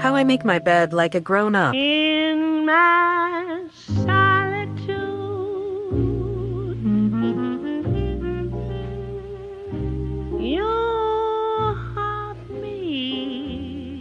How I make my bed like a grown up. In my solitude, you haunt me.